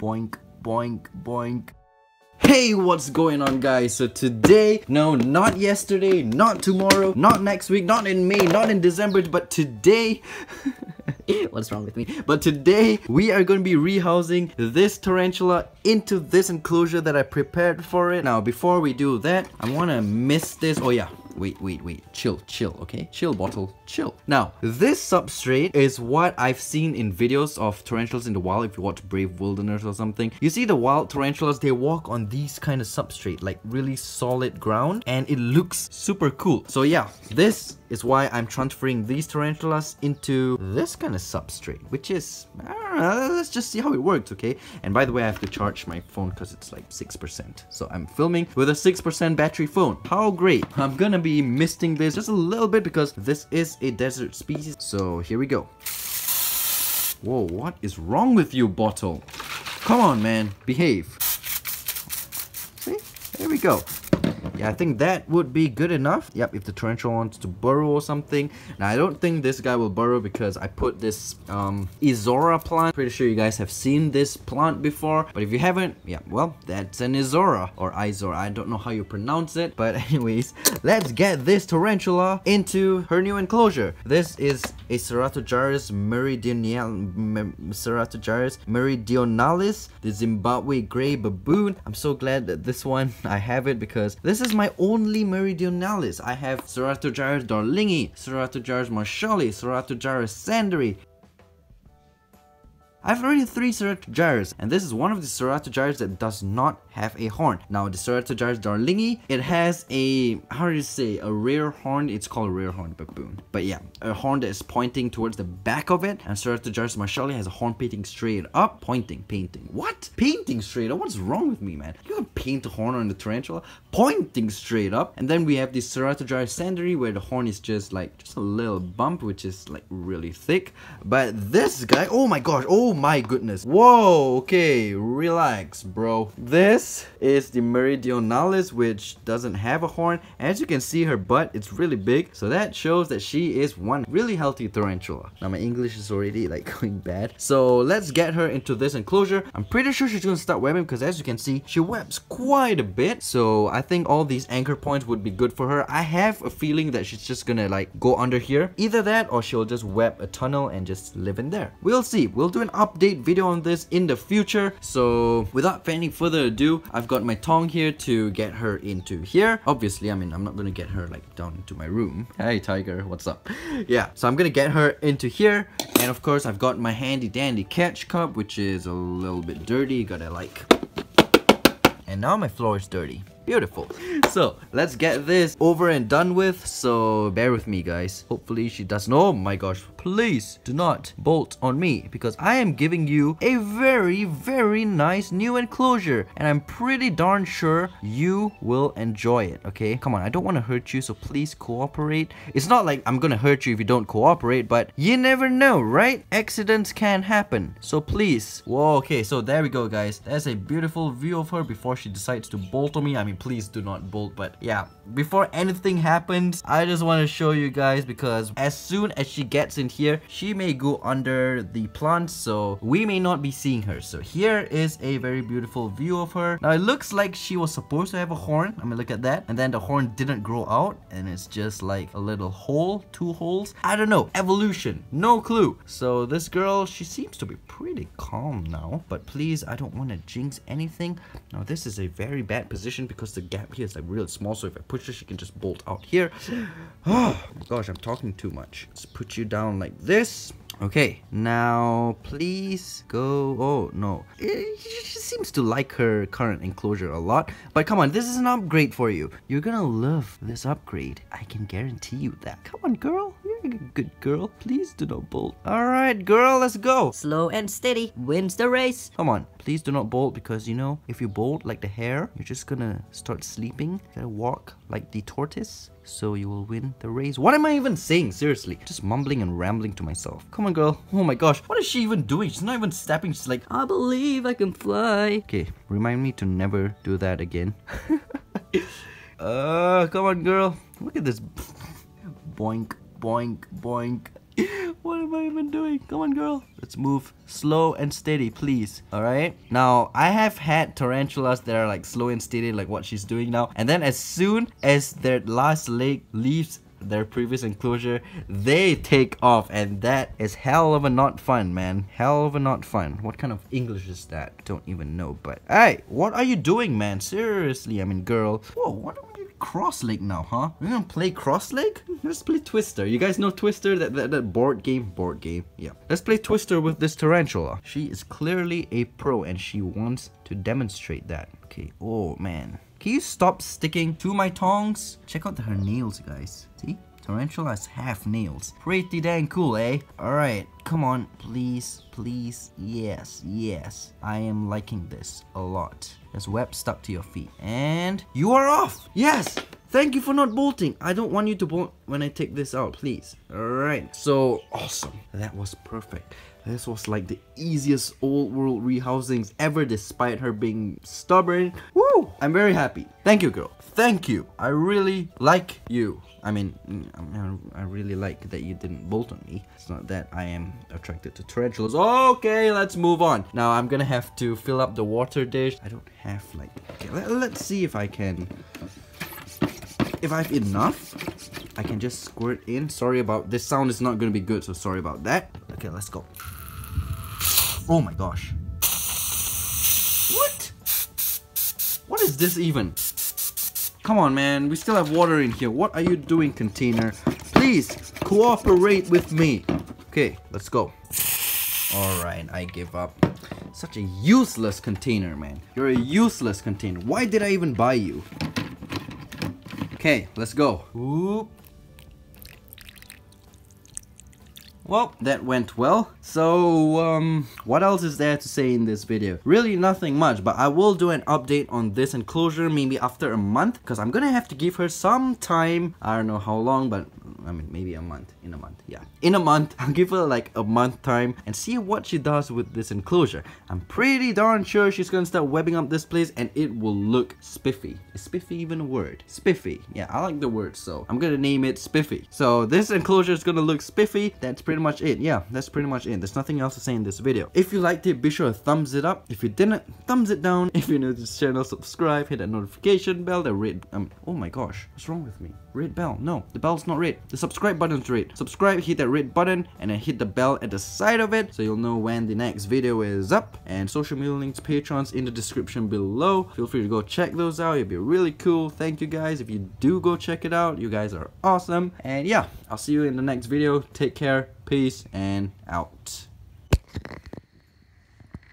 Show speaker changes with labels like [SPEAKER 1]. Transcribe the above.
[SPEAKER 1] Boink, boink, boink. Hey, what's going on guys? So today, no, not yesterday, not tomorrow, not next week, not in May, not in December, but today, what's wrong with me? But today, we are going to be rehousing this tarantula into this enclosure that I prepared for it. Now, before we do that, I want to mist this. Oh yeah, wait, wait, wait. Chill, chill, okay? Chill, bottle, chill. Now, this substrate is what I've seen in videos of tarantulas in the wild. If you watch Brave Wilderness or something, you see the wild tarantulas, they walk on these kind of substrate, like really solid ground, and it looks super cool. So yeah, this is why I'm transferring these tarantulas into this kind of substrate, which is, let's just see how it works, okay? And by the way, I have to charge my phone because it's like 6%. So I'm filming with a 6% battery phone. How great. I'm gonna be misting this just a little bit because this is a desert species. So here we go. Whoa, what is wrong with you, bottle? Come on, man, behave. See, there we go. Yeah, I think that would be good enough. Yep, if the tarantula wants to burrow or something. Now, I don't think this guy will burrow because I put this um, Izora plant. Pretty sure you guys have seen this plant before. But if you haven't, yeah, well, that's an Izora or Izora. I don't know how you pronounce it. But anyways, let's get this tarantula into her new enclosure. This is a Ceratogyrus meridional, Ceratogyrus meridionalis, the Zimbabwe gray baboon. I'm so glad that this one, I have it because this is my only meridionalis. I have Ceratogyrus darlingi, Ceratogyrus marshalli, Ceratogyrus sanderi, I have already three Ceratogyrus, and this is one of the Ceratogyrus that does not have a horn. Now, the Ceratogyrus darlingi, it has a, how do you say, a rear horn, it's called a rear horn baboon. But yeah, a horn that is pointing towards the back of it, and Ceratogyrus marshalli has a horn pointing straight up, pointing, painting. What? Painting straight up? What's wrong with me, man? You can paint a horn on the tarantula, pointing straight up, and then we have the Ceratogyrus sanderi, where the horn is just like, just a little bump, which is like really thick. But this guy, oh my gosh, oh Oh my goodness. Whoa, okay, relax, bro. This is the Meridionalis, which doesn't have a horn. As you can see, her butt, it's really big. So that shows that she is one really healthy tarantula. Now, my English is already like going bad. So let's get her into this enclosure. I'm pretty sure she's gonna start webbing because as you can see, she webs quite a bit. So I think all these anchor points would be good for her. I have a feeling that she's just gonna like go under here. Either that or she'll just web a tunnel and just live in there. We'll see. We'll do an update video on this in the future. So without any further ado, I've got my tong here to get her into here. Obviously, I mean, I'm not gonna get her like down into my room. Hey tiger, what's up? yeah, so I'm gonna get her into here. And of course, I've got my handy dandy catch cup, which is a little bit dirty. Gotta like... And now my floor is dirty. Beautiful. So, let's get this over and done with. So, bear with me, guys. Hopefully, she doesn't. Oh my gosh. Please do not bolt on me because I am giving you a very, very nice new enclosure. And I'm pretty darn sure you will enjoy it, okay? Come on, I don't want to hurt you, so please cooperate. It's not like I'm gonna hurt you if you don't cooperate, but you never know, right? Accidents can happen. So please. Whoa, okay, so there we go, guys. There's a beautiful view of her before she decides to bolt on me. I mean, please do not bolt, but yeah. Before anything happens, I just want to show you guys because as soon as she gets in here, she may go under the plant, so we may not be seeing her. So here is a very beautiful view of her. Now it looks like she was supposed to have a horn. I mean, look at that. And then the horn didn't grow out, and it's just like a little hole, two holes. I don't know. Evolution. No clue. So this girl, she seems to be pretty calm now. But please, I don't want to jinx anything. Now this is a very bad position because the gap here is like real small. So if I push her, she can just bolt out here. Oh gosh, I'm talking too much. Let's put you down like this. Okay, now please go. Oh no, seems to like her current enclosure a lot. But come on, this is an upgrade for you. You're gonna love this upgrade. I can guarantee you that. Come on, girl. You're a good girl. Please do not bolt. All right, girl, let's go.
[SPEAKER 2] Slow and steady wins the race.
[SPEAKER 1] Come on, please do not bolt because you know, if you bolt like the hare, you're just gonna start sleeping. You gotta walk like the tortoise so you will win the race. What am I even saying? Seriously, just mumbling and rambling to myself. Come on, girl. Oh my gosh, what is she even doing? She's not even stepping. She's like,
[SPEAKER 2] I believe I can fly.
[SPEAKER 1] okay, remind me to never do that again. uh, come on, girl. Look at this. Boink, boink, boink. Am I even doing? Come on, girl. Let's move slow and steady, please. Alright? Now, I have had tarantulas that are like slow and steady, like what she's doing now. And then as soon as their last leg leaves their previous enclosure, they take off, and that is hell of a not fun, man. Hell of a not fun. What kind of English is that? Don't even know, but hey, what are you doing, man? Seriously, I mean, girl. Whoa, what cross leg now, huh? We're gonna play cross leg? Let's play Twister. You guys know Twister, that, that, that board game? Board game, yeah. Let's play Twister with this tarantula. She is clearly a pro and she wants to demonstrate that. Okay, oh man. Can you stop sticking to my tongs? Check out her nails, guys. See? Tarantula has half nails. Pretty dang cool, eh? Alright, come on, please, please. Yes, yes. I am liking this a lot. There's web stuck to your feet. And you are off! Yes! Thank you for not bolting. I don't want you to bolt when I take this out, please. Alright, so awesome. That was perfect. This was like the easiest old world rehousings ever despite her being stubborn. Woo! I'm very happy. Thank you, girl. Thank you. I really like you. I mean, mm, I really like that you didn't bolt on me. It's not that I am attracted to tarantulas. Okay, let's move on. Now I'm gonna have to fill up the water dish. I don't have like... Okay, let, let's see if I can if I have enough, I can just squirt in. Sorry about this sound is not to be good, so sorry about that. Okay, let's go. Oh my gosh. What? What is this even? Come on, man. We still have water in here. What are you doing, container? Please, cooperate with me. Okay, let's go. Alright, I give up. Such a useless container, man. You're a useless container. Why did I even buy you? Okay, let's go. Whoop. Well, that went well. So, um, what else is there to say in this video? Really nothing much, but I will do an update on this enclosure maybe after a month because I'm gonna have to give her some time. I don't know how long, but I mean, maybe a month. In a month, yeah. In a month, I'll give her like a month time and see what she does with this enclosure. I'm pretty darn sure she's gonna start webbing up this place and it will look spiffy. Is spiffy even a word? Spiffy. Yeah, I like the word, so I'm gonna name it spiffy. So this enclosure is gonna look spiffy. That's pretty much it. Yeah, that's pretty much it. There's nothing else to say in this video. If you liked it, be sure to thumbs it up. If you didn't, thumbs it down. If you're new to this channel, subscribe, hit that notification bell, that red, um, oh my gosh, what's wrong with me? Red bell. No, the bell's not red. The subscribe button's red. Subscribe, hit that red button, and then hit the bell at the side of it so you'll know when the next video is up. And social media links, Patreon in the description below. Feel free to go check those out. It'd be really cool. Thank you guys. If you do go check it out, you guys are awesome. And yeah, I'll see you in the next video. Take care, peace, and out.